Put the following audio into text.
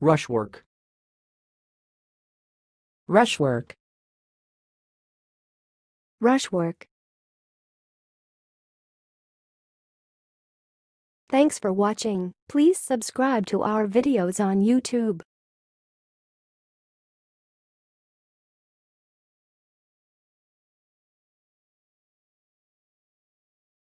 Rushwork. Rushwork. Rushwork. Thanks for watching. Please subscribe to our videos on YouTube.